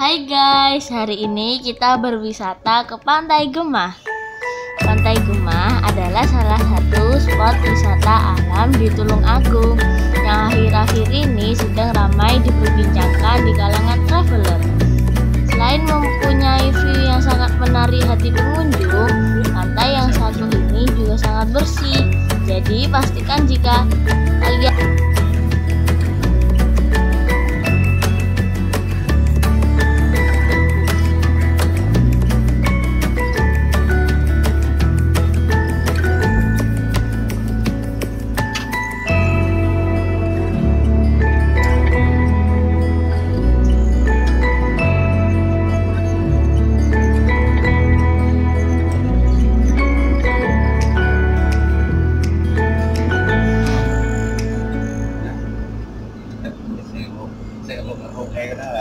Hai guys, hari ini kita berwisata ke Pantai Gemah. Pantai Gemah adalah salah satu spot wisata alam di Tulung Agung yang akhir-akhir ini sedang ramai diperbincangkan di kalangan traveler. Selain mempunyai view yang sangat menarik hati pengunjung, pantai yang satu ini juga sangat bersih. Jadi pastikan jika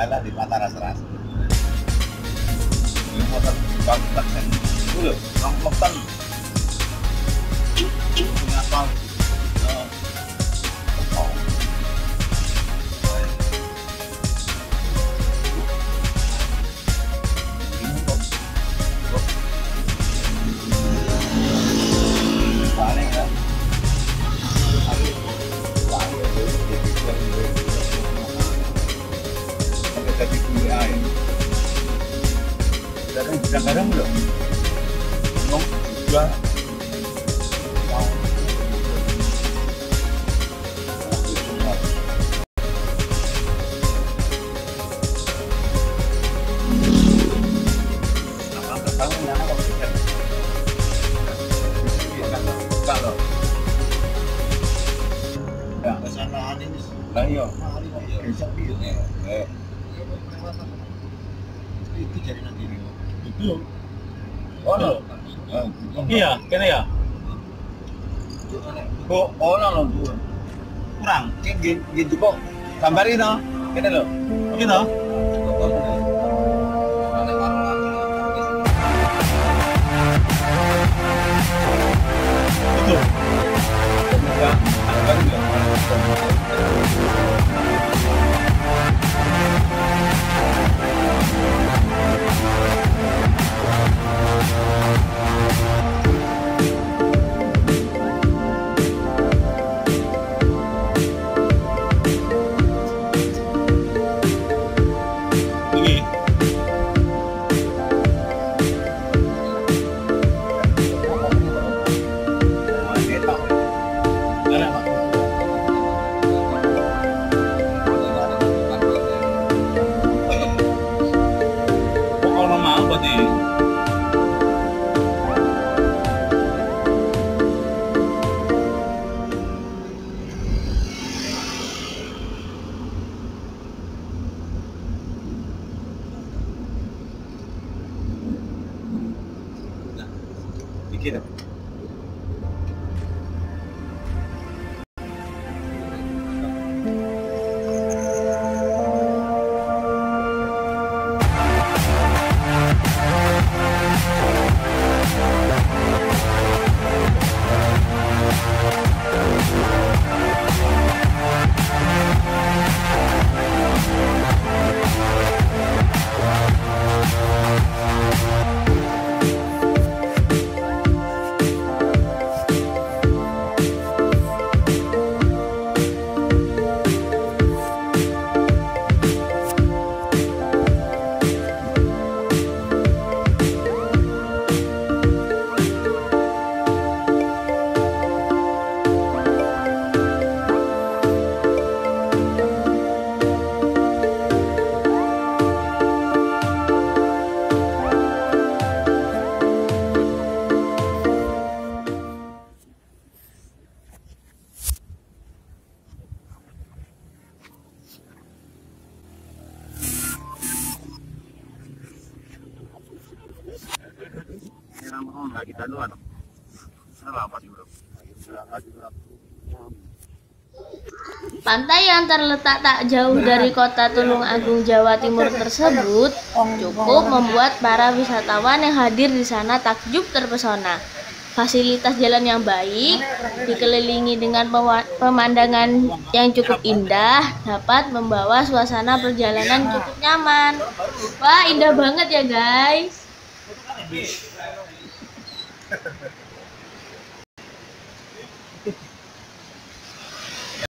adalah di mata ras-ras. Motor yang dulu, ngomong Kadang kadang loh. Ngomong juga. Lah iya. Besok iya. Eh. Itu jadi nanti Itu. Oh, no. Iya, kene ya. Kok ono lho. Kurang. Ki gitu kok. Gambari no. Kene lho. Gitu. いえ。Dikit. kita doang. Selamat bro. Pantai yang terletak tak jauh dari kota Tulung Agung, Jawa Timur tersebut cukup membuat para wisatawan yang hadir di sana takjub terpesona. fasilitas jalan yang baik, dikelilingi dengan pemandangan yang cukup indah, dapat membawa suasana perjalanan cukup nyaman. Wah, indah banget ya, guys. Ha ha ha.